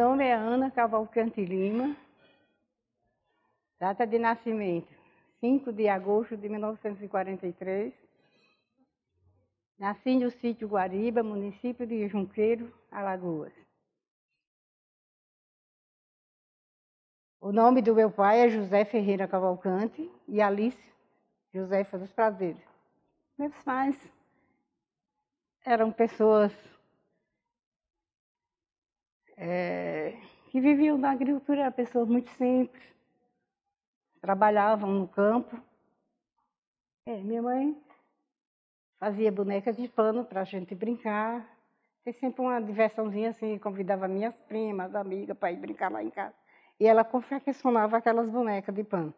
Nome é Ana Cavalcante Lima, data de nascimento 5 de agosto de 1943. Nasci no sítio Guariba, município de Junqueiro, Alagoas. O nome do meu pai é José Ferreira Cavalcante e Alice Josefa dos Prazeres. Meus pais eram pessoas é, que viviam na agricultura, pessoas muito simples, trabalhavam no campo. É, minha mãe fazia bonecas de pano para a gente brincar. Tem sempre uma diversãozinha assim, convidava minhas primas, amigas para ir brincar lá em casa. E ela confeccionava aquelas bonecas de pano.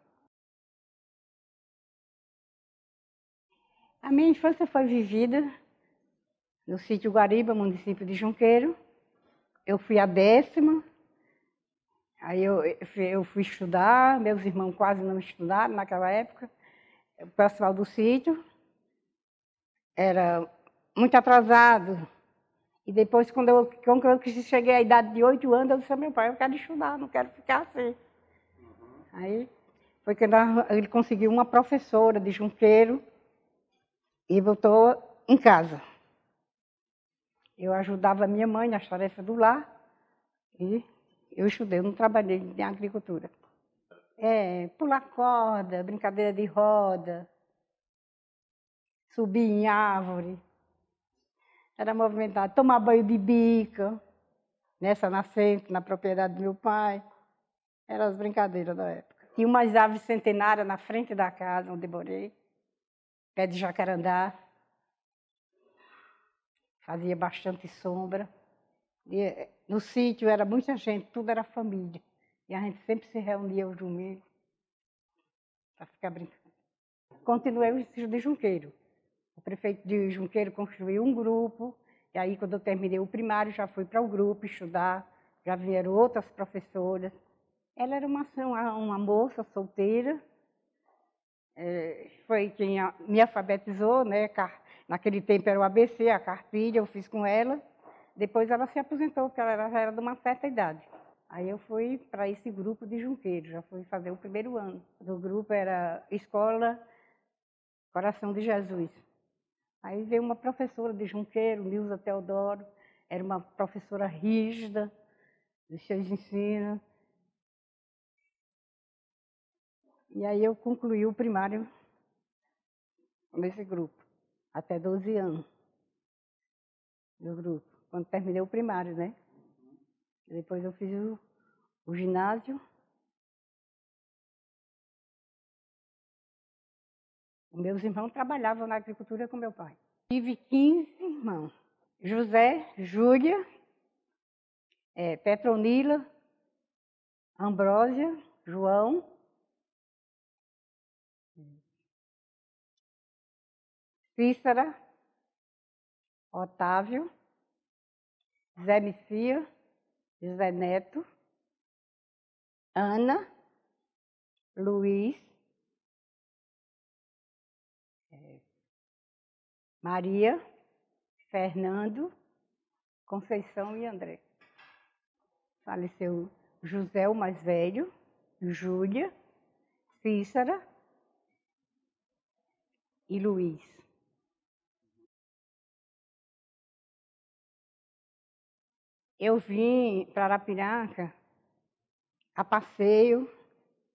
A minha infância foi vivida no sítio Guariba, município de Junqueiro. Eu fui a décima, aí eu, eu fui estudar, meus irmãos quase não estudaram naquela época. O pessoal do sítio era muito atrasado. E depois, quando eu, quando eu cheguei à idade de oito anos, eu disse ao meu pai, eu quero estudar, não quero ficar assim. Uhum. Aí foi que ele conseguiu uma professora de Junqueiro e voltou em casa. Eu ajudava minha mãe nas tarefas do lar e eu estudei, eu não trabalhei em agricultura. É, pular corda, brincadeira de roda, subir em árvore. Era movimentado. Tomar banho de bica, nessa nascente, na propriedade do meu pai. Eram as brincadeiras da época. Tinha umas árvores centenárias na frente da casa onde morei, pé de jacarandá fazia bastante sombra. E, eh, no sítio era muita gente, tudo era família. E a gente sempre se reunia aos domingos para ficar brincando. Continuei o ensino de Junqueiro. O prefeito de Junqueiro construiu um grupo, e aí quando eu terminei o primário já fui para o grupo estudar, já vieram outras professoras. Ela era uma, uma moça solteira, é, foi quem me alfabetizou, né, Naquele tempo era o ABC, a cartilha, eu fiz com ela. Depois ela se aposentou, porque ela já era de uma certa idade. Aí eu fui para esse grupo de Junqueiro, já fui fazer o primeiro ano. O grupo era Escola Coração de Jesus. Aí veio uma professora de Junqueiro, Nilza Teodoro, era uma professora rígida, de seus ensinos. E aí eu concluí o primário nesse grupo até 12 anos no grupo, quando terminei o primário, né? Depois eu fiz o, o ginásio. Meus irmãos trabalhavam na agricultura com meu pai. Tive 15 irmãos. José, Júlia, é, Petronila, Ambrósia, João, Cícera, Otávio, Zé Messia, José Neto, Ana, Luiz, é, Maria, Fernando, Conceição e André. Faleceu José, o mais velho, Júlia, Cícera e Luiz. Eu vim para Arapiraca a passeio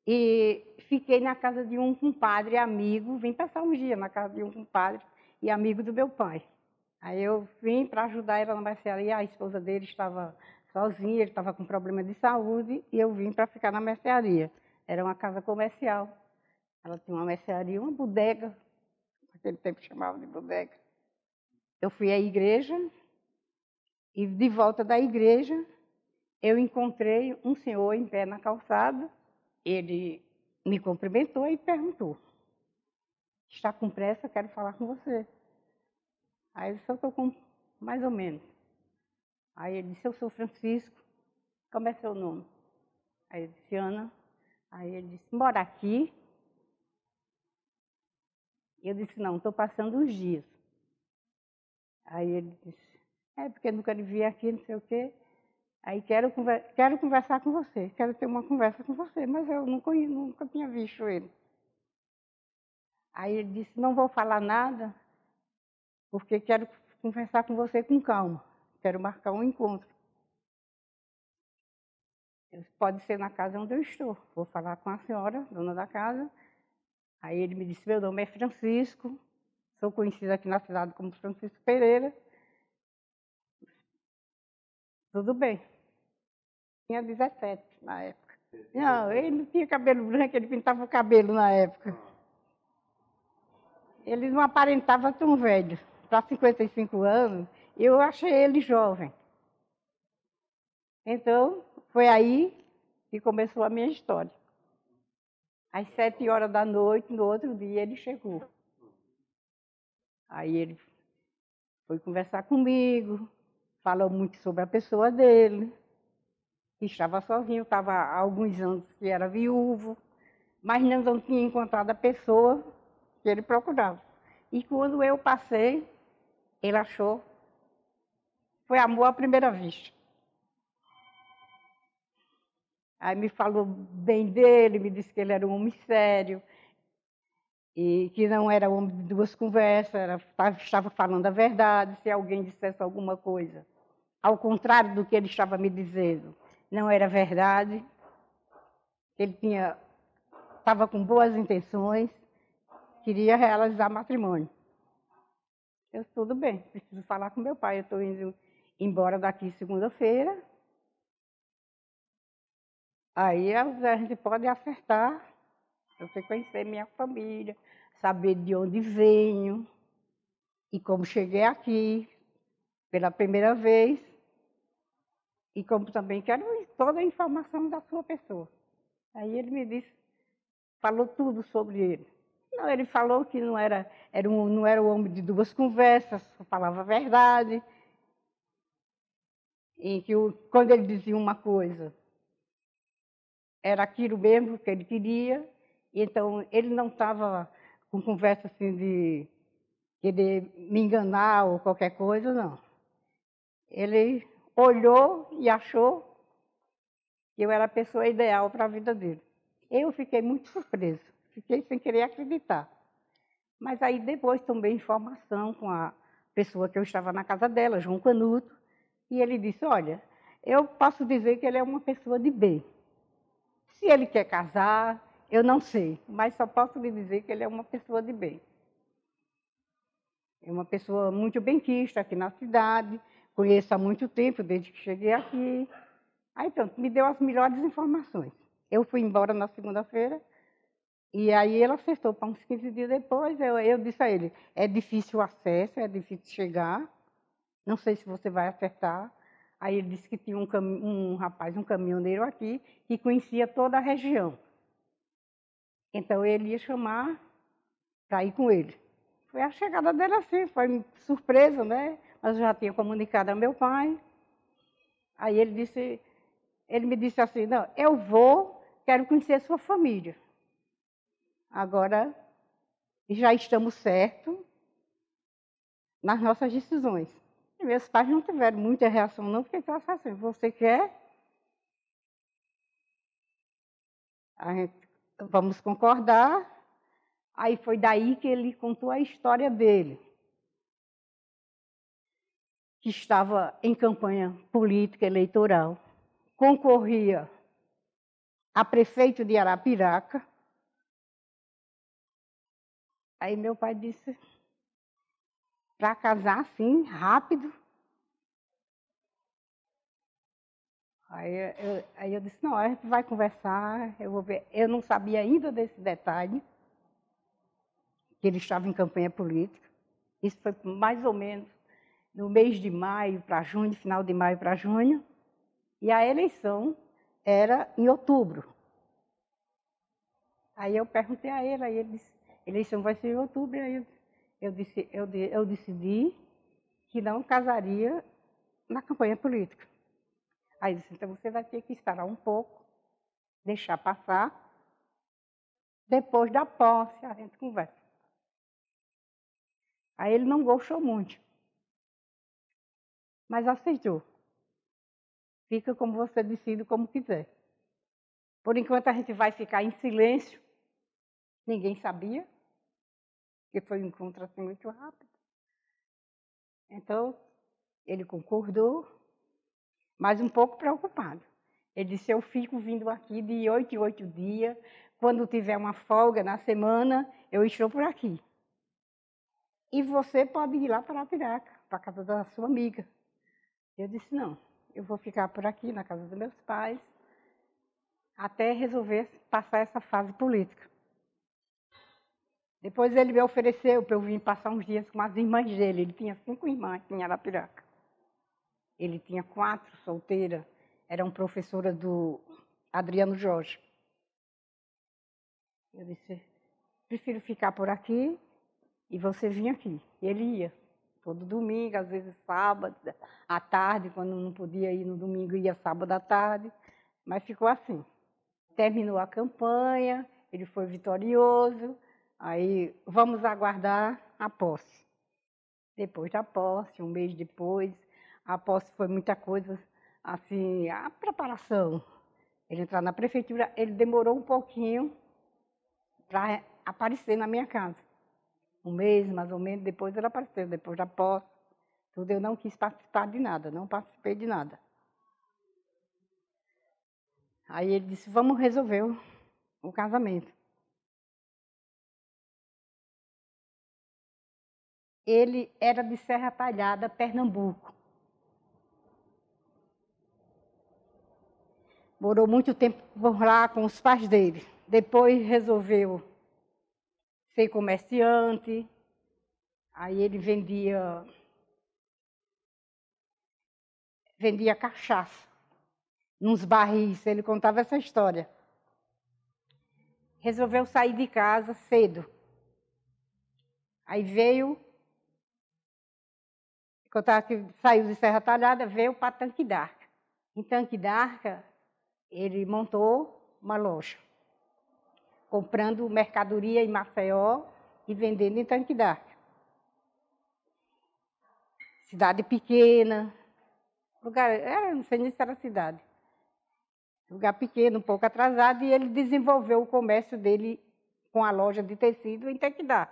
e fiquei na casa de um compadre amigo, vim passar um dia na casa de um compadre e amigo do meu pai. Aí eu vim para ajudar ela na mercearia, a esposa dele estava sozinha, ele estava com problema de saúde e eu vim para ficar na mercearia. Era uma casa comercial. Ela tinha uma mercearia, uma bodega, naquele tempo chamava de bodega. Eu fui à igreja, e de volta da igreja, eu encontrei um senhor em pé na calçada. Ele me cumprimentou e perguntou: Está com pressa? Quero falar com você. Aí eu Eu estou com mais ou menos. Aí ele disse: Eu sou Francisco. Como é seu nome? Aí eu disse: Ana. Aí ele disse: Mora aqui? Eu disse: Não, estou passando uns dias. Aí ele disse: é, porque nunca vi aqui, não sei o quê. Aí quero, quero conversar com você, quero ter uma conversa com você, mas eu nunca, nunca tinha visto ele. Aí ele disse, não vou falar nada, porque quero conversar com você com calma. Quero marcar um encontro. Pode ser na casa onde eu estou. Vou falar com a senhora, dona da casa. Aí ele me disse, meu nome é Francisco, sou conhecido aqui na cidade como Francisco Pereira. Tudo bem. Tinha 17 na época. Não, ele não tinha cabelo branco, ele pintava o cabelo na época. Ele não aparentava tão velho. Para 55 anos, eu achei ele jovem. Então, foi aí que começou a minha história. Às sete horas da noite, no outro dia, ele chegou. Aí ele foi conversar comigo, falou muito sobre a pessoa dele, que estava sozinho, estava há alguns anos que era viúvo, mas não tinha encontrado a pessoa que ele procurava. E quando eu passei, ele achou. Foi amor à primeira vista. Aí me falou bem dele, me disse que ele era um homem sério, e que não era homem de duas conversas, era, estava falando a verdade. Se alguém dissesse alguma coisa, ao contrário do que ele estava me dizendo, não era verdade. Ele tinha, estava com boas intenções, queria realizar matrimônio. Eu, tudo bem, preciso falar com meu pai. Eu estou indo embora daqui segunda-feira. Aí a gente pode acertar. Eu sei conhecer minha família, saber de onde venho e como cheguei aqui pela primeira vez. E como também quero toda a informação da sua pessoa. Aí ele me disse, falou tudo sobre ele. Não, ele falou que não era, era um, não era um homem de duas conversas, falava a verdade. E que o, quando ele dizia uma coisa, era aquilo mesmo que ele queria. Então, ele não estava com conversa assim de querer me enganar ou qualquer coisa, não. Ele olhou e achou que eu era a pessoa ideal para a vida dele. Eu fiquei muito surpresa, fiquei sem querer acreditar. Mas aí depois tomei informação com a pessoa que eu estava na casa dela, João Canuto, e ele disse, olha, eu posso dizer que ele é uma pessoa de bem. Se ele quer casar, eu não sei, mas só posso lhe dizer que ele é uma pessoa de bem. É uma pessoa muito benquista aqui na cidade, conheço há muito tempo, desde que cheguei aqui. Aí, pronto, me deu as melhores informações. Eu fui embora na segunda-feira, e aí ele acertou para uns 15 dias depois. Eu, eu disse a ele: é difícil o acesso, é difícil chegar, não sei se você vai acertar. Aí ele disse que tinha um, um rapaz, um caminhoneiro aqui, que conhecia toda a região. Então ele ia chamar para ir com ele. Foi a chegada dele assim, foi surpresa, né? Mas eu já tinha comunicado ao meu pai. Aí ele disse, ele me disse assim, não, eu vou, quero conhecer sua família. Agora já estamos certos nas nossas decisões. E meus pais não tiveram muita reação, não, porque eles assim, você quer? A gente vamos concordar. Aí foi daí que ele contou a história dele, que estava em campanha política eleitoral, concorria a prefeito de Arapiraca. Aí meu pai disse, para casar assim, rápido, Aí eu, aí eu disse, não, a gente vai conversar, eu vou ver. Eu não sabia ainda desse detalhe, que ele estava em campanha política. Isso foi mais ou menos no mês de maio para junho, final de maio para junho. E a eleição era em outubro. Aí eu perguntei a ele, aí ele disse, eleição vai ser em outubro. Aí eu, eu, disse, eu, eu decidi que não casaria na campanha política. Aí disse, então você vai ter que esperar um pouco, deixar passar. Depois da posse, a gente conversa. Aí ele não gostou muito, mas aceitou. fica como você decide, como quiser. Por enquanto a gente vai ficar em silêncio. Ninguém sabia, que foi um encontro assim muito rápido. Então, ele concordou, mas um pouco preocupado. Ele disse: Eu fico vindo aqui de oito em oito dias. Quando tiver uma folga na semana, eu estou por aqui. E você pode ir lá para a Piraca, para a casa da sua amiga. Eu disse: Não, eu vou ficar por aqui na casa dos meus pais, até resolver passar essa fase política. Depois ele me ofereceu para eu vir passar uns dias com as irmãs dele. Ele tinha cinco irmãs em Arapiraca. Ele tinha quatro solteiras eram professora do Adriano Jorge. Eu disse, prefiro ficar por aqui e você vir aqui. E ele ia, todo domingo, às vezes sábado, à tarde, quando não podia ir no domingo, ia sábado à tarde. Mas ficou assim. Terminou a campanha, ele foi vitorioso, aí vamos aguardar a posse. Depois da posse, um mês depois, a posse foi muita coisa assim, a preparação. Ele entrar na prefeitura, ele demorou um pouquinho para aparecer na minha casa. Um mês, mais ou menos, depois ele apareceu, depois da posse. Tudo eu não quis participar de nada, não participei de nada. Aí ele disse, vamos resolver o, o casamento. Ele era de Serra Talhada, Pernambuco. Morou muito tempo por lá com os pais dele. Depois resolveu ser comerciante. Aí ele vendia vendia cachaça nos barris. Ele contava essa história. Resolveu sair de casa cedo. Aí veio, contava que saiu de Serra Talhada, veio para Tanque d'Arca. Em Tanque d'Arca, ele montou uma loja, comprando mercadoria em Maceió e vendendo em Tanque d'Arca. Cidade pequena, lugar, era, não sei nem se era cidade. Lugar pequeno, um pouco atrasado, e ele desenvolveu o comércio dele com a loja de tecido em Tequidá.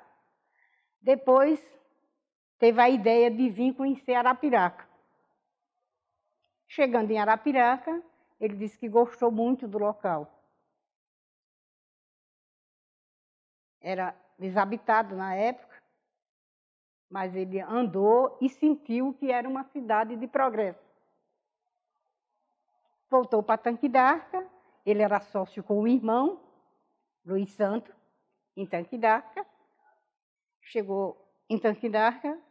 Depois, teve a ideia de vir conhecer Arapiraca. Chegando em Arapiraca, ele disse que gostou muito do local. Era desabitado na época, mas ele andou e sentiu que era uma cidade de progresso. Voltou para Tanque d'Arca, ele era sócio com o irmão, Luiz Santo, em Tanque d'Arca. Chegou em Tanque d'Arca,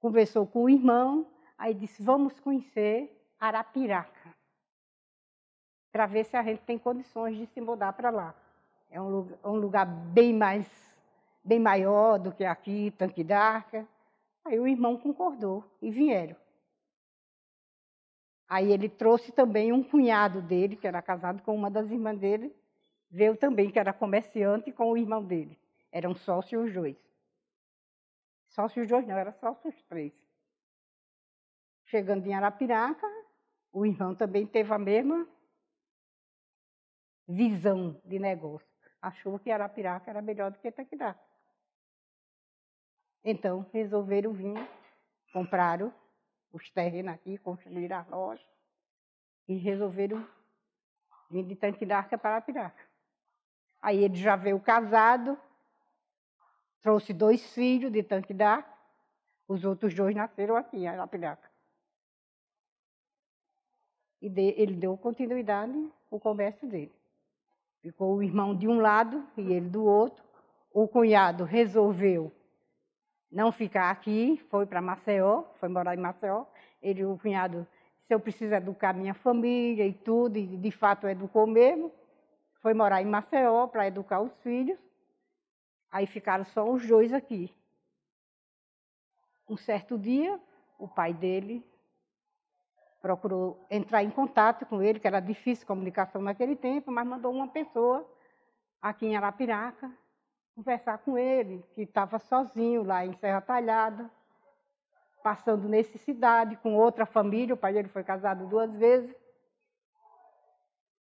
conversou com o irmão, aí disse: Vamos conhecer Arapiraca, para ver se a gente tem condições de se mudar para lá. É um lugar, um lugar, bem mais, bem maior do que aqui, Tanque d'Arca. Aí o irmão concordou e vieram. Aí ele trouxe também um cunhado dele, que era casado com uma das irmãs dele, veio também, que era comerciante, com o irmão dele. Eram sócios os dois. Sócios os dois não, eram sócios os três. Chegando em Arapiraca, o irmão também teve a mesma visão de negócio. Achou que Arapiraca era melhor do que Itaquidá. Então, resolveram vir, compraram os terrenos aqui, construíram a loja e resolveram vir de Tanquidarca para Arapiraca. Aí ele já veio casado, trouxe dois filhos de Tanquidarca, os outros dois nasceram aqui em Arapiraca. E de, ele deu continuidade ao comércio dele. Ficou o irmão de um lado e ele do outro. O cunhado resolveu não ficar aqui, foi para Maceió, foi morar em Maceió. Ele, o cunhado, se eu preciso educar minha família e tudo, e de fato educou mesmo, foi morar em Maceió para educar os filhos. Aí ficaram só os dois aqui. Um certo dia, o pai dele procurou entrar em contato com ele, que era difícil comunicação naquele tempo, mas mandou uma pessoa aqui em Arapiraca conversar com ele, que estava sozinho lá em Serra Talhada, passando necessidade com outra família, o pai dele foi casado duas vezes.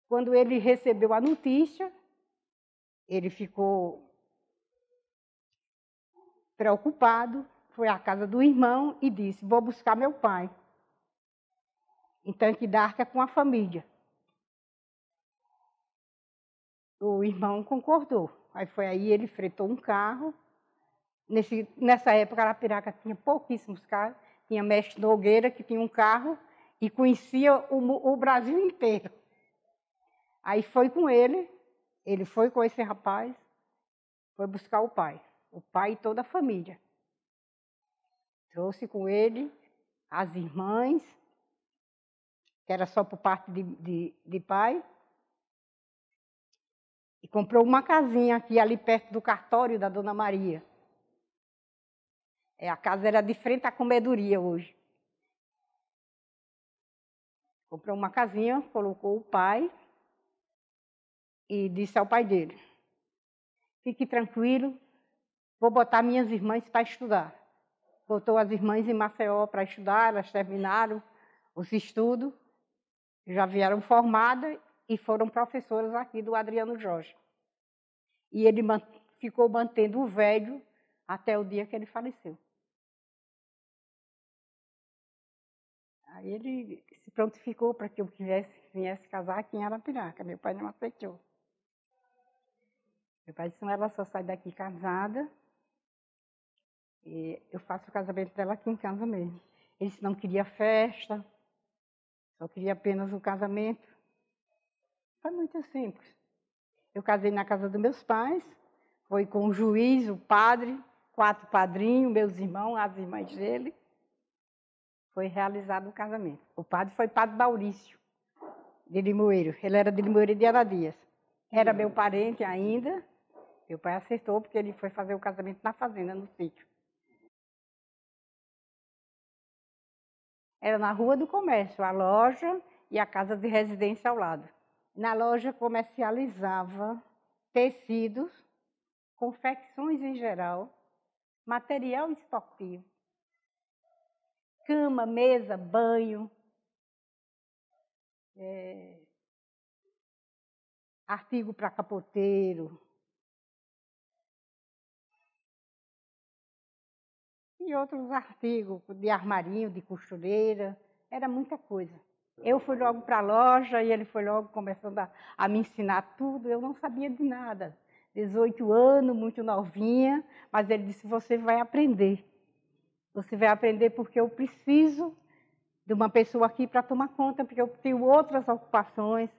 Quando ele recebeu a notícia, ele ficou preocupado, foi à casa do irmão e disse: Vou buscar meu pai. Em tanque d'arca com a família. O irmão concordou. Aí foi aí, ele fretou um carro. Nesse, nessa época, Arapiraca tinha pouquíssimos carros. Tinha Mestre Nogueira, que tinha um carro e conhecia o, o Brasil inteiro. Aí foi com ele, ele foi com esse rapaz, foi buscar o pai. O pai e toda a família. Trouxe com ele as irmãs, que era só por parte de, de, de pai, e comprou uma casinha aqui ali perto do cartório da Dona Maria. É, a casa era de frente à comedoria hoje. Comprou uma casinha, colocou o pai e disse ao pai dele: Fique tranquilo, vou botar minhas irmãs para estudar. Botou as irmãs em Maceió para estudar, elas terminaram os estudos, já vieram formadas e foram professoras aqui do Adriano Jorge. E ele ficou mantendo o velho até o dia que ele faleceu. Aí ele se prontificou para que eu viesse, viesse casar aqui em Arapiraca. Meu pai não aceitou. Meu pai disse, não, ela só sai daqui casada. E eu faço o casamento dela aqui em casa mesmo. Ele disse, não queria festa, só queria apenas o casamento. Foi muito simples. Eu casei na casa dos meus pais, foi com o juiz, o padre, quatro padrinhos, meus irmãos, as irmãs dele. Foi realizado o casamento. O padre foi padre Maurício, de Limoeiro. Ele era de Limoeiro de Aradias. Era meu parente ainda. Meu pai acertou porque ele foi fazer o casamento na fazenda, no sítio. Era na Rua do Comércio, a loja e a casa de residência ao lado. Na loja comercializava tecidos, confecções em geral, material esportivo, cama, mesa, banho, é, artigo para capoteiro. E outros artigos de armarinho, de costureira, era muita coisa. Eu fui logo para a loja e ele foi logo começando a, a, me ensinar tudo. Eu não sabia de nada. 18 anos, muito novinha, mas ele disse: Você vai aprender. Você vai aprender porque eu preciso de uma pessoa aqui para tomar conta, porque eu tenho outras ocupações.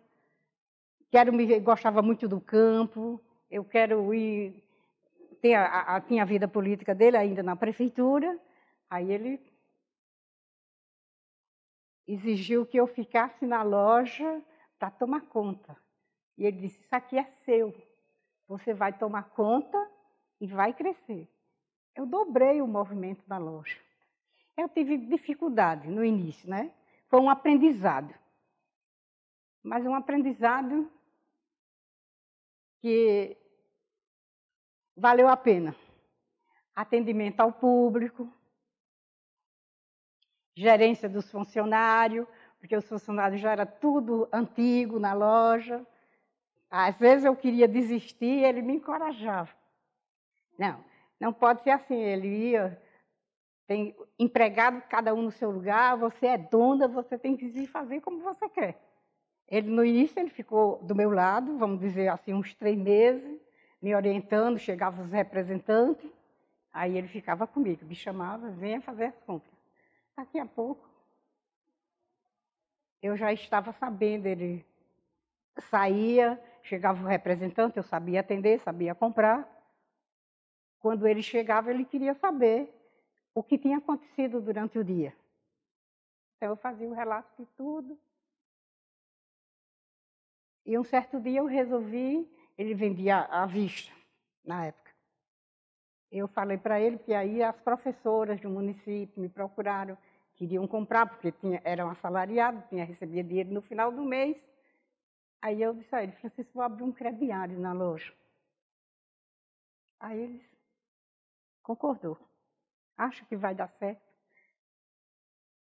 Quero me, gostava muito do campo, eu quero ir. Tinha a, a, tinha a vida política dele ainda na prefeitura, aí ele exigiu que eu ficasse na loja para tomar conta. E ele disse: Isso aqui é seu. Você vai tomar conta e vai crescer. Eu dobrei o movimento da loja. Eu tive dificuldade no início, né? Foi um aprendizado. Mas um aprendizado que valeu a pena. Atendimento ao público, gerência dos funcionários, porque os funcionários já era tudo antigo na loja. Às vezes eu queria desistir ele me encorajava. Não, não pode ser assim. Ele ia, tem empregado cada um no seu lugar, você é dona, você tem que ir fazer como você quer. Ele no início ele ficou do meu lado, vamos dizer assim, uns três meses, me orientando, chegavam os representantes, aí ele ficava comigo, me chamava, venha fazer as compras. Daqui a pouco, eu já estava sabendo, ele saía, chegava o representante, eu sabia atender, sabia comprar. Quando ele chegava, ele queria saber o que tinha acontecido durante o dia. Então, eu fazia o relato de tudo. E um certo dia eu resolvi, ele vendia à vista, na época. Eu falei para ele que aí as professoras do município me procuraram, queriam comprar, porque tinha, eram assalariados, tinha recebia dinheiro no final do mês. Aí eu disse a ele, Francisco, vou abrir um crediário na loja. Aí ele concordou. Acho que vai dar certo.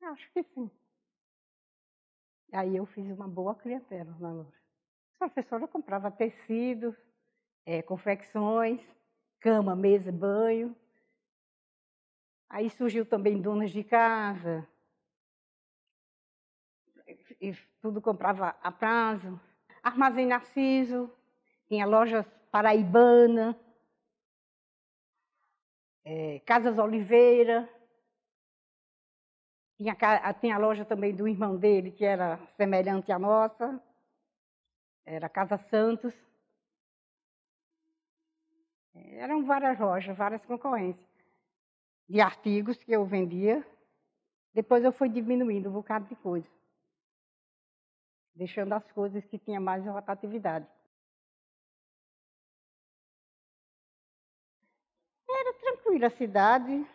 Acho que sim. Aí eu fiz uma boa clientela na loja. A professora comprava tecidos, é, confecções, cama, mesa, banho. Aí surgiu também donas de casa. E tudo comprava a prazo. Armazém Narciso, tinha lojas paraibana, é, Casas Oliveira. Tinha, tinha a loja também do irmão dele, que era semelhante à nossa. Era Casa Santos. Eram várias lojas, várias concorrências de artigos que eu vendia. Depois eu fui diminuindo um bocado de coisa. Deixando as coisas que tinham mais rotatividade. Era tranquila a cidade.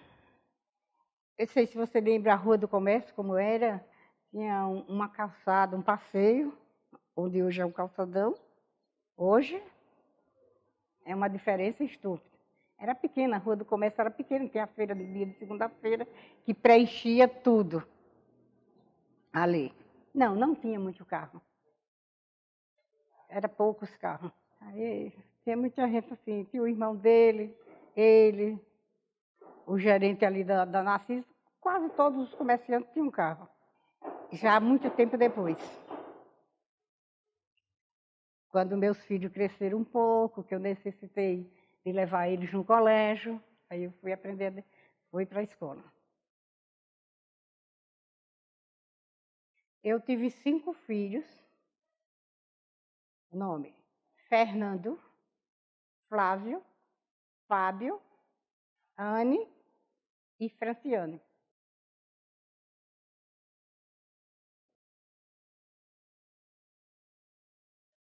Eu sei se você lembra a Rua do Comércio, como era. Tinha uma calçada, um passeio, onde hoje é um calçadão. Hoje é uma diferença estúpida. Era pequena, a Rua do Comércio era pequena, tinha a feira de dia de segunda-feira, que preenchia tudo ali. Não, não tinha muito carro. Era poucos carros. Aí tinha muita gente assim, tinha o irmão dele, ele, o gerente ali da, da Narciso, quase todos os comerciantes tinham carro. Já muito tempo depois. Quando meus filhos cresceram um pouco, que eu necessitei de levar eles no colégio, aí eu fui aprender, fui para a escola. Eu tive cinco filhos. Nome: Fernando, Flávio, Fábio, Anne e Franciane.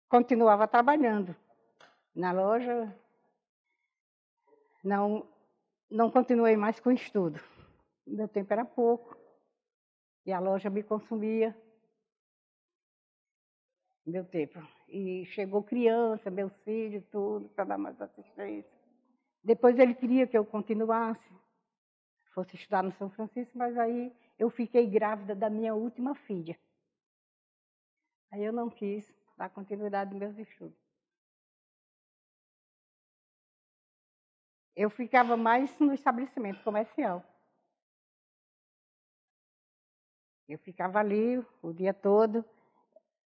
Continuava trabalhando na loja. Não, não continuei mais com o estudo. Meu tempo era pouco. E a loja me consumia meu tempo. E chegou criança, meus filhos, tudo, para dar mais assistência. Depois ele queria que eu continuasse, fosse estudar no São Francisco, mas aí eu fiquei grávida da minha última filha. Aí eu não quis dar continuidade nos meus estudos. Eu ficava mais no estabelecimento comercial. Eu ficava ali o dia todo.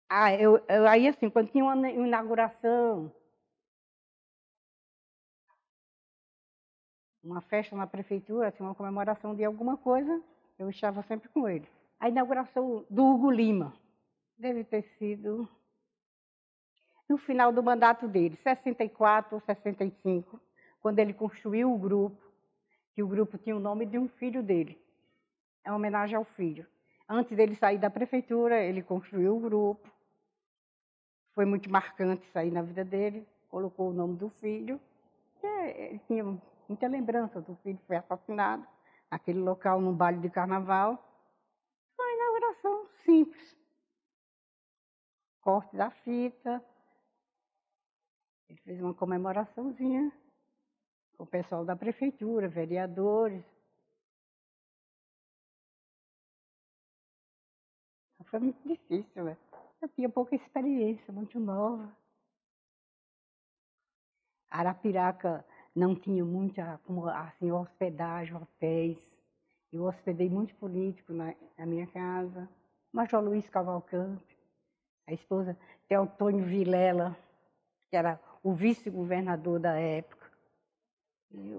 Ah, eu, eu, aí assim, quando tinha uma inauguração, uma festa na prefeitura, assim, uma comemoração de alguma coisa, eu estava sempre com ele. A inauguração do Hugo Lima deve ter sido no final do mandato dele, 64 ou 65, quando ele construiu o grupo, que o grupo tinha o nome de um filho dele. É uma homenagem ao filho. Antes dele sair da prefeitura, ele construiu o grupo. Foi muito marcante aí na vida dele. Colocou o nome do filho. Ele tinha muita lembrança do filho foi assassinado naquele local, num baile de carnaval. Foi uma inauguração simples. Corte da fita. Ele fez uma comemoraçãozinha com o pessoal da prefeitura, vereadores. Foi muito difícil, né? Eu tinha pouca experiência, muito nova. Arapiraca não tinha muita assim, hospedagem, hotéis. Eu hospedei muito político na, na minha casa. Major Luiz Cavalcante, a esposa Teotônio Vilela, que era o vice-governador da época.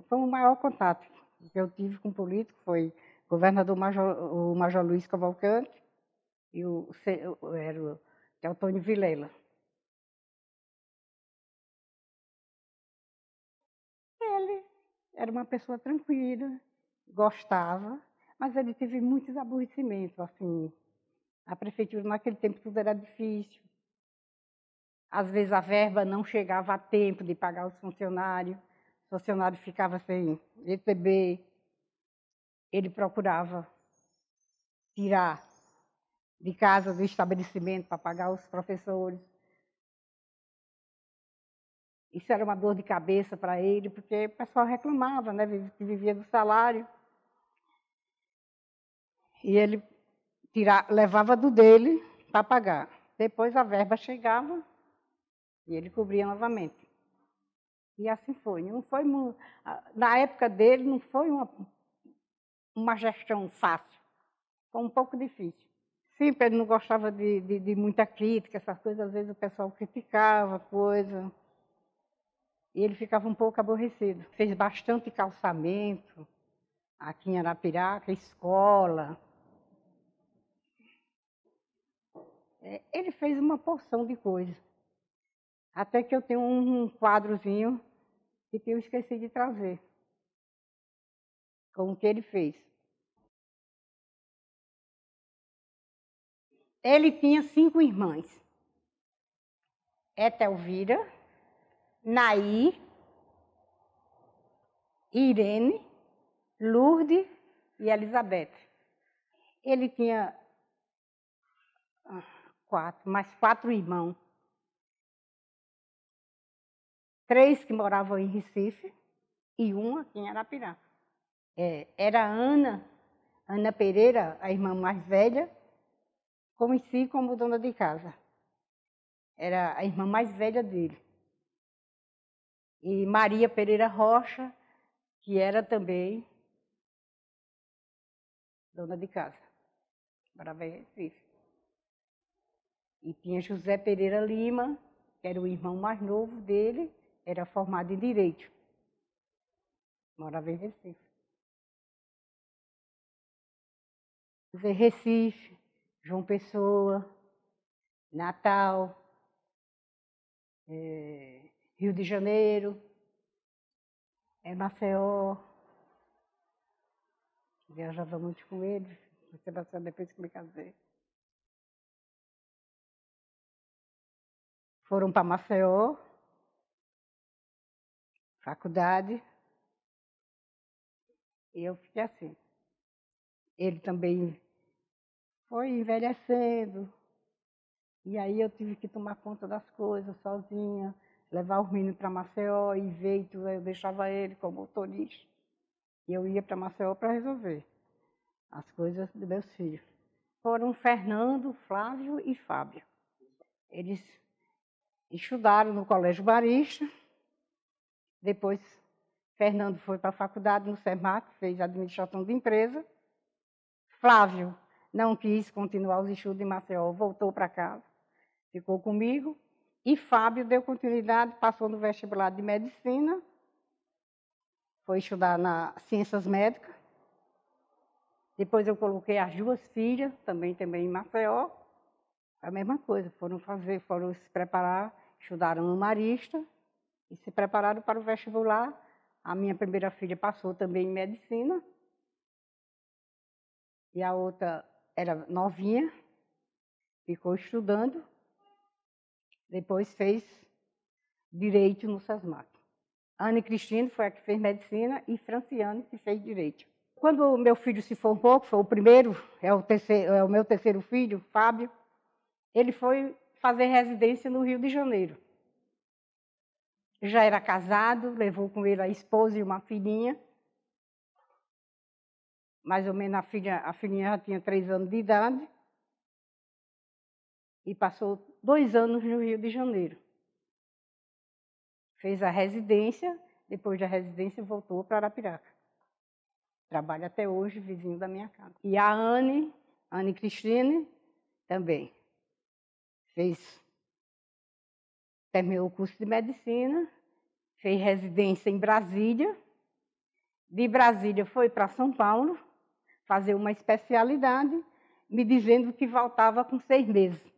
Foi o maior contato que eu tive com político, foi o governador Major, o Major Luiz Cavalcante e o, era o Teotônio Vilela. Era uma pessoa tranquila, gostava, mas ele teve muitos aborrecimentos, assim. A prefeitura naquele tempo tudo era difícil. Às vezes a verba não chegava a tempo de pagar os funcionários, os funcionários ficavam sem receber. Ele procurava tirar de casa do estabelecimento para pagar os professores. Isso era uma dor de cabeça para ele, porque o pessoal reclamava, né, que vivia do salário. E ele tirar, levava do dele para pagar. Depois a verba chegava e ele cobria novamente. E assim foi. Não foi na época dele não foi uma, uma gestão fácil. Foi um pouco difícil. Sim, ele não gostava de, de, de muita crítica, essas coisas, às vezes o pessoal criticava coisa. E ele ficava um pouco aborrecido. Fez bastante calçamento aqui em Arapiraca, escola. É, ele fez uma porção de coisas. Até que eu tenho um quadrozinho que eu esqueci de trazer. Com o que ele fez. Ele tinha cinco irmãs. Etelvira, Naí, Irene, Lourdes e Elizabeth. Ele tinha ah, quatro, mais quatro irmãos. Três que moravam em Recife e uma aqui em Arapiraca. É, era Ana, Ana Pereira, a irmã mais velha, conheci como dona de casa. Era a irmã mais velha dele e Maria Pereira Rocha, que era também dona de casa, morava em Recife. E tinha José Pereira Lima, que era o irmão mais novo dele, era formado em Direito. Morava em Recife. Recife, João Pessoa, Natal, é, Rio de Janeiro, é Maceió. Viajava muito com ele, Sebastião depois que me casei. Foram para Maceió, faculdade, e eu fiquei assim. Ele também foi envelhecendo, e aí eu tive que tomar conta das coisas sozinha levar os meninos para Maceió e ver e tudo, eu deixava ele como motorista. E eu ia para Maceió para resolver as coisas dos meus filhos. Foram Fernando, Flávio e Fábio. Eles estudaram no Colégio Barista. Depois, Fernando foi para a faculdade no SEMAC, fez administração de empresa. Flávio não quis continuar os estudos em Maceió, voltou para casa, ficou comigo. E Fábio deu continuidade, passou no vestibular de medicina, foi estudar na Ciências Médicas. Depois eu coloquei as duas filhas, também também em Maceió. A mesma coisa, foram fazer, foram se preparar, estudaram no Marista e se prepararam para o vestibular. A minha primeira filha passou também em medicina. E a outra era novinha, ficou estudando. Depois fez direito no SESMAC. Ana Cristina foi a que fez medicina e Franciane que fez direito. Quando o meu filho se formou, que foi o primeiro, é o, terceiro, é o meu terceiro filho, Fábio, ele foi fazer residência no Rio de Janeiro. Já era casado, levou com ele a esposa e uma filhinha. Mais ou menos a, filha, a filhinha já tinha três anos de idade e passou dois anos no Rio de Janeiro. Fez a residência, depois da residência voltou para Arapiraca. Trabalha até hoje, vizinho da minha casa. E a Anne, Anne Cristine, também. Fez, terminou o curso de medicina, fez residência em Brasília. De Brasília foi para São Paulo fazer uma especialidade, me dizendo que voltava com seis meses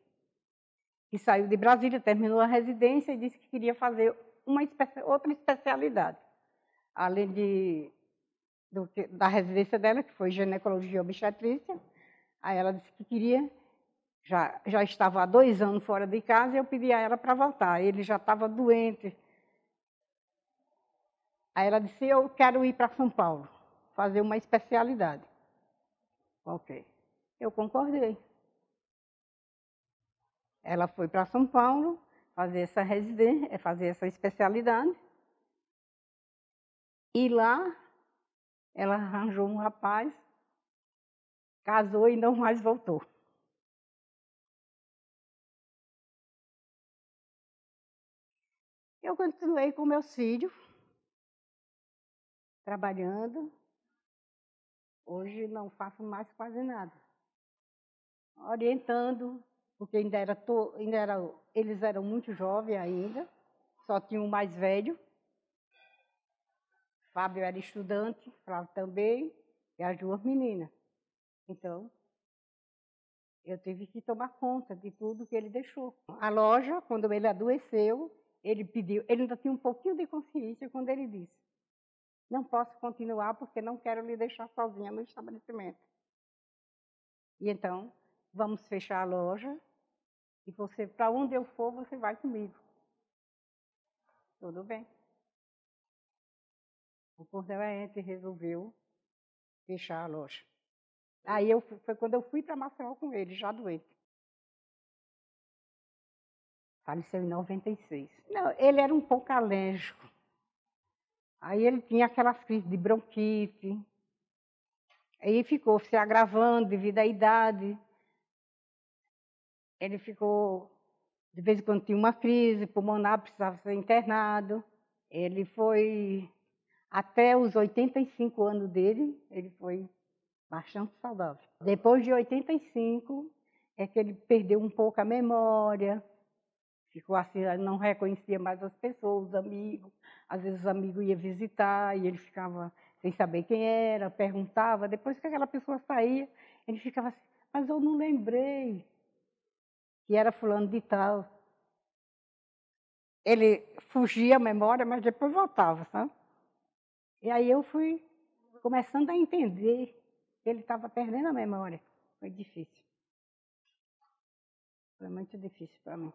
que saiu de Brasília, terminou a residência e disse que queria fazer uma especi outra especialidade, além de, do, da residência dela, que foi ginecologia e obstetrícia. Aí ela disse que queria, já, já estava há dois anos fora de casa, e eu pedi a ela para voltar. Ele já estava doente. Aí ela disse, eu quero ir para São Paulo, fazer uma especialidade. Ok. Eu concordei. Ela foi para São Paulo fazer essa residência, eh, fazer essa especialidade. E lá ela arranjou um rapaz casou e não mais voltou. Eu continuei com meus filhos, trabalhando. Hoje não faço mais quase nada. Orientando, porque ainda era, to, ainda era eles eram muito jovens ainda, só tinha um mais velho. Fábio era estudante, Flávio também, e as duas meninas. Então, eu tive que tomar conta de tudo que ele deixou. A loja, quando ele adoeceu, ele pediu, ele ainda tinha um pouquinho de consciência quando ele disse: Não posso continuar porque não quero lhe deixar sozinha no estabelecimento. E então, vamos fechar a loja e você, para onde eu for, você vai comigo. Tudo bem. O Portelaente resolveu fechar a loja. Aí eu, foi quando eu fui para Maceió com ele, já doente. Faleceu em 96. Não, ele era um pouco alérgico. Aí ele tinha aquelas crises de bronquite. Aí ficou se agravando devido à idade. Ele ficou, de vez em quando tinha uma crise pulmonar, precisava ser internado. Ele foi, até os 85 anos dele, ele foi bastante saudável. Depois de 85, é que ele perdeu um pouco a memória, ficou assim, não reconhecia mais as pessoas, os amigos. Às vezes os amigos iam visitar e ele ficava sem saber quem era, perguntava. Depois que aquela pessoa saía, ele ficava assim, mas eu não lembrei que era fulano de tal. Ele fugia a memória, mas depois voltava, sabe? E aí eu fui começando a entender que ele estava perdendo a memória. Foi difícil. Foi muito difícil para mim.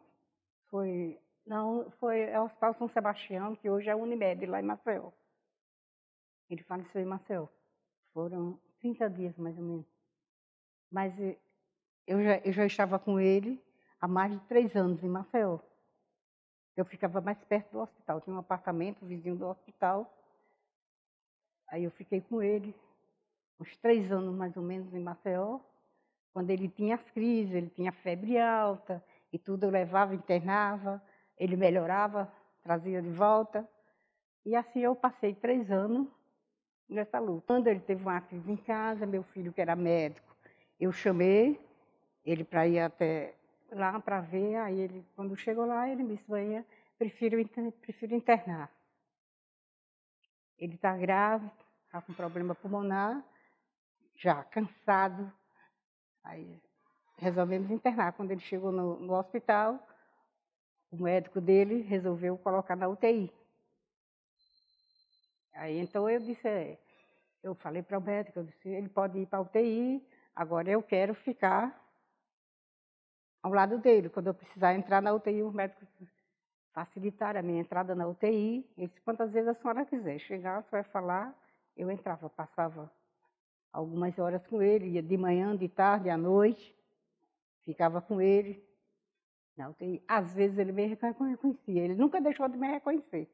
Foi, não, foi o Hospital São Sebastião, que hoje é Unimed, lá em Maceió. Ele faleceu em Maceió. Foram 30 dias, mais ou menos. Mas eh, eu já, eu já estava com ele há mais de três anos em Maceió. Eu ficava mais perto do hospital. Tinha um apartamento vizinho do hospital. Aí eu fiquei com ele uns três anos mais ou menos em Maceió. Quando ele tinha as crises, ele tinha febre alta, e tudo eu levava, internava, ele melhorava, trazia de volta. E assim eu passei três anos nessa luta. Quando ele teve uma crise em casa, meu filho, que era médico, eu chamei ele para ir até lá para ver. Aí ele, quando chegou lá, ele me disse, prefiro, prefiro internar. Ele está grave, está com problema pulmonar, já cansado. Aí resolvemos internar. Quando ele chegou no, no hospital, o médico dele resolveu colocar na UTI. Aí então eu disse, é, eu falei para o médico, eu disse, ele pode ir para a UTI, agora eu quero ficar ao lado dele. Quando eu precisar entrar na UTI, o médico facilitar a minha entrada na UTI. Ele disse, quantas vezes a senhora quiser chegar, você vai falar, eu entrava, passava algumas horas com ele, ia de manhã, de tarde, à noite ficava com ele na UTI. Às vezes ele me reconhecia, ele nunca deixou de me reconhecer.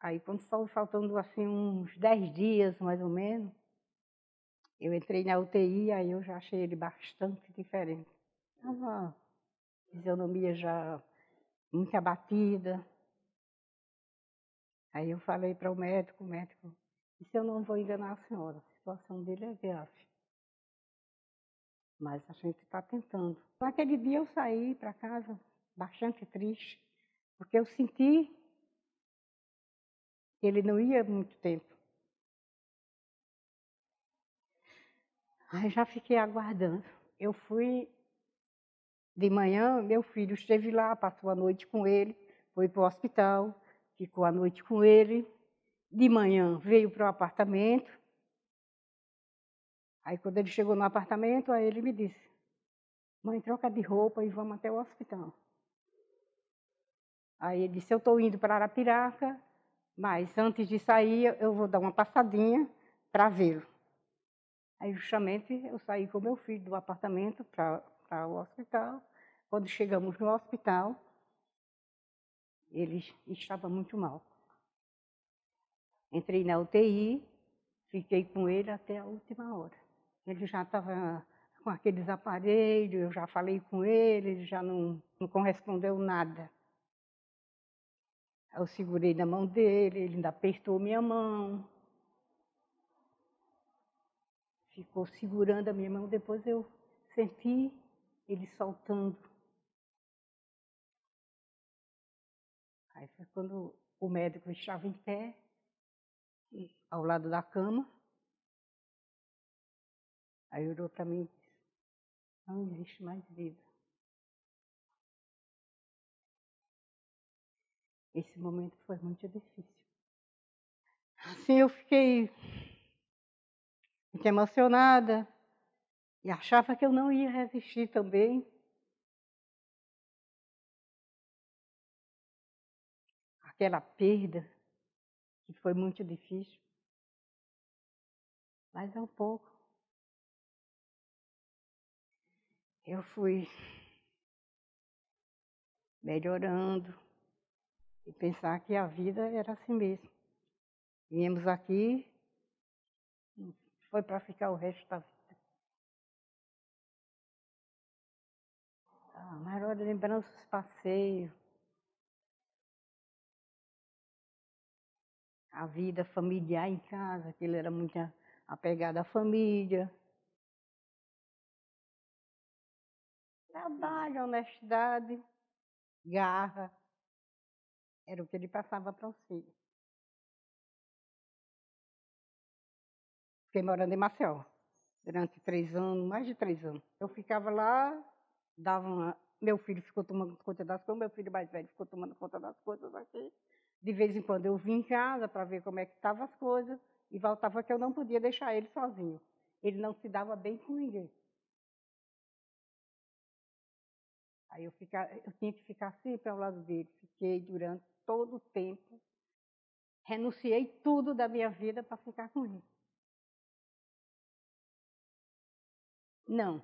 Aí quando faltando assim uns dez dias, mais ou menos, eu entrei na UTI, aí eu já achei ele bastante diferente. Estava fisionomia já muito abatida. Aí eu falei para o médico, o médico, e se eu não vou enganar a senhora? A situação dele é grave. Mas a gente está tentando. Naquele dia eu saí para casa bastante triste, porque eu senti que ele não ia muito tempo. Aí já fiquei aguardando. Eu fui de manhã, meu filho esteve lá, passou a noite com ele, foi para o hospital, ficou a noite com ele. De manhã veio para o apartamento, Aí quando ele chegou no apartamento, aí ele me disse, mãe, troca de roupa e vamos até o hospital. Aí ele disse, eu estou indo para Arapiraca, mas antes de sair eu vou dar uma passadinha para vê-lo. Aí justamente eu saí com meu filho do apartamento para o hospital. Quando chegamos no hospital, ele estava muito mal. Entrei na UTI, fiquei com ele até a última hora. Ele já estava com aqueles aparelhos, eu já falei com ele, ele já não, não correspondeu nada. Eu segurei na mão dele, ele ainda apertou minha mão. Ficou segurando a minha mão, depois eu senti ele soltando. Aí foi quando o médico estava em pé, ao lado da cama. Aí olhou para mim e disse, não existe mais vida. Esse momento foi muito difícil. Assim eu fiquei muito emocionada e achava que eu não ia resistir também. Aquela perda que foi muito difícil. Mas é um pouco. Eu fui melhorando e pensar que a vida era assim mesmo. Viemos aqui, foi para ficar o resto da vida. Ah, maior lembrança dos passeios. A vida familiar em casa, que ele era muito apegado à família. Trabalho, honestidade, garra. Era o que ele passava para os filhos. Fiquei morando em Maceió durante três anos, mais de três anos. Eu ficava lá, dava uma... meu filho ficou tomando conta das coisas, meu filho mais velho ficou tomando conta das coisas aqui. De vez em quando eu vim em casa para ver como é que estavam as coisas e voltava que eu não podia deixar ele sozinho. Ele não se dava bem com ninguém. Aí eu, ficar, eu tinha que ficar sempre ao lado dele. Fiquei durante todo o tempo. Renunciei tudo da minha vida para ficar com ele. Não.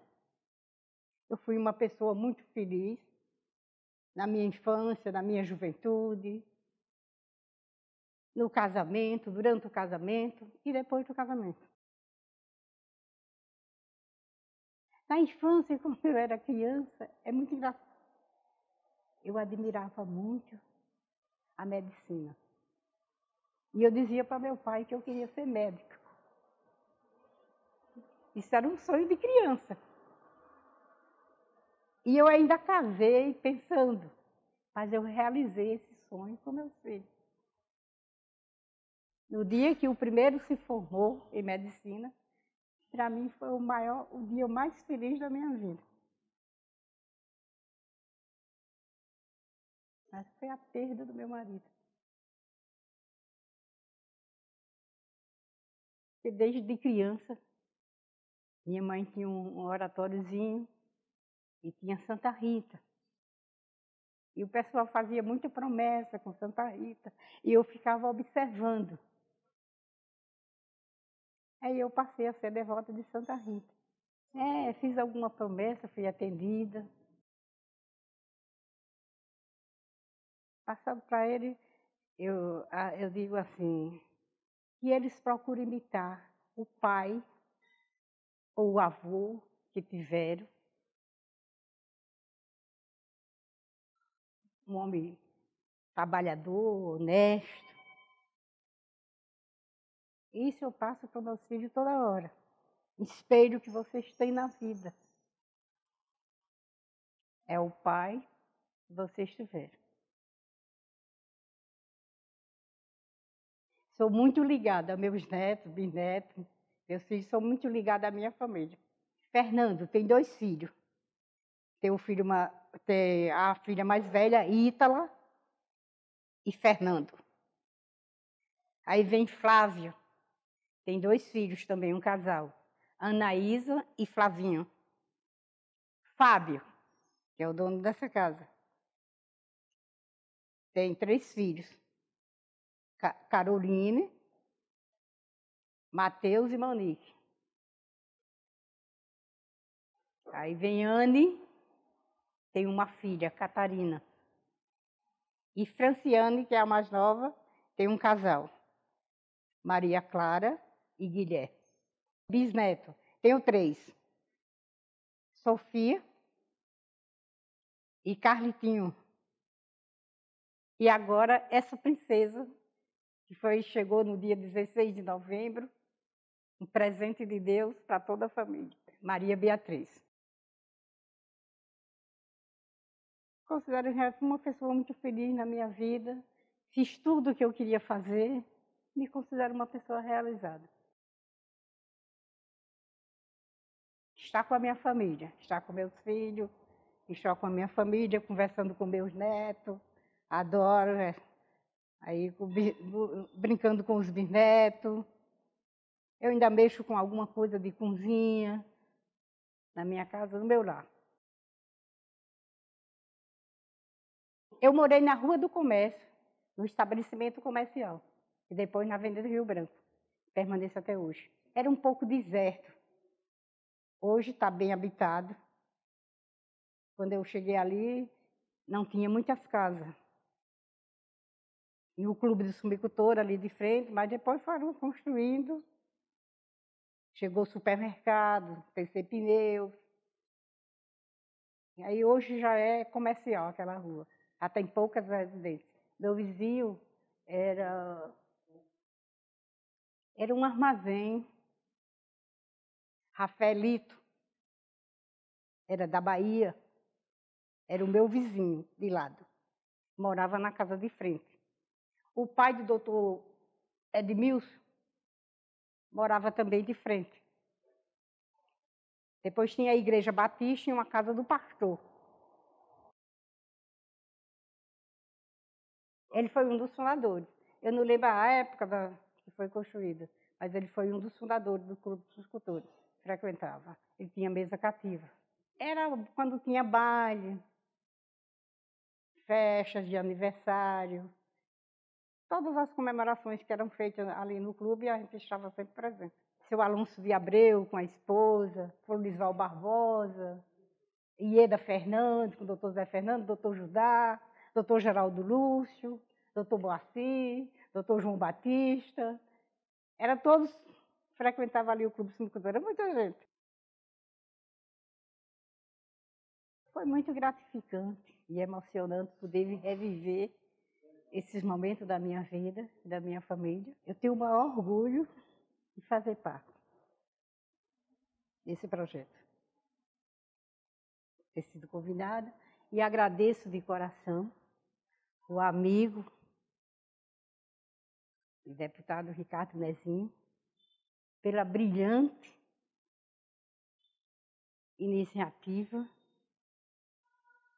Eu fui uma pessoa muito feliz na minha infância, na minha juventude, no casamento, durante o casamento e depois do casamento. Na infância, quando eu era criança, é muito engraçado. Eu admirava muito a medicina. E eu dizia para meu pai que eu queria ser médico. Isso era um sonho de criança. E eu ainda casei pensando, mas eu realizei esse sonho com meus filhos. No dia que o primeiro se formou em medicina, para mim foi o maior, o dia mais feliz da minha vida. Mas foi a perda do meu marido. Porque desde criança, minha mãe tinha um oratóriozinho e tinha Santa Rita. E o pessoal fazia muita promessa com Santa Rita. E eu ficava observando. Aí eu passei a ser devota de Santa Rita. É, fiz alguma promessa, fui atendida. Passando para ele, eu, eu digo assim, que eles procuram imitar o pai ou o avô que tiveram. Um homem trabalhador, honesto. Isso eu passo para meus filhos toda hora. Espelho que vocês têm na vida. É o pai que vocês tiveram. Sou muito ligada a meus netos, bisnetos, meus filhos são muito ligados à minha família. Fernando tem dois filhos. Tem o filho, uma, tem a filha mais velha, Ítala, e Fernando. Aí vem Flávio, tem dois filhos também, um casal. Anaísa e Flavinho. Fábio, que é o dono dessa casa. Tem três filhos. Caroline, Mateus e Monique. Aí vem Anne, tem uma filha, Catarina. E Franciane, que é a mais nova, tem um casal. Maria Clara e Guilherme. Bisneto, Tenho três. Sofia e Carlitinho. E agora essa princesa, que foi, chegou no dia 16 de novembro, um presente de Deus para toda a família. Maria Beatriz. Considero uma pessoa muito feliz na minha vida. Fiz tudo o que eu queria fazer. Me considero uma pessoa realizada. Estar com a minha família, estar com meus filhos, estar com a minha família, conversando com meus netos. Adoro. É, aí brincando com os bisnetos. Eu ainda mexo com alguma coisa de cozinha na minha casa, no meu lar. Eu morei na Rua do Comércio, no estabelecimento comercial, e depois na Avenida Rio Branco. Permaneço até hoje. Era um pouco deserto. Hoje está bem habitado. Quando eu cheguei ali, não tinha muitas casas. E o clube do sumicultor ali de frente, mas depois foram construindo Chegou o supermercado, PC Pneus. E aí hoje já é comercial aquela rua. Já tem poucas residências. Meu vizinho era, era um armazém. Rafaelito. Era da Bahia. Era o meu vizinho de lado. Morava na casa de frente. O pai do doutor Edmilson morava também de frente. Depois tinha a igreja batista e uma casa do pastor. Ele foi um dos fundadores. Eu não lembro a época da, que foi construída, mas ele foi um dos fundadores do Clube dos Escultores. Frequentava. Ele tinha mesa cativa. Era quando tinha baile, festas de aniversário, todas as comemorações que eram feitas ali no clube, a gente estava sempre presente. Seu Alonso de Abreu com a esposa, Florisval Barbosa, Ieda Fernandes com o doutor Zé Fernando, doutor Judá, doutor Geraldo Lúcio, doutor Boaci, doutor João Batista. Era todos, frequentavam ali o Clube Cinco era muita gente. Foi muito gratificante e emocionante poder reviver esses momentos da minha vida, da minha família. Eu tenho o maior orgulho de fazer parte desse projeto. Ter sido convidada e agradeço de coração o amigo o deputado Ricardo Nezinho pela brilhante iniciativa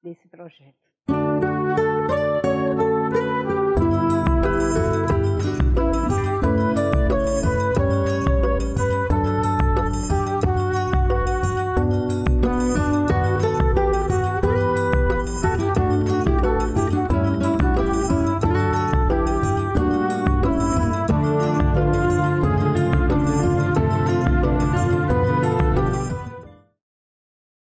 desse projeto.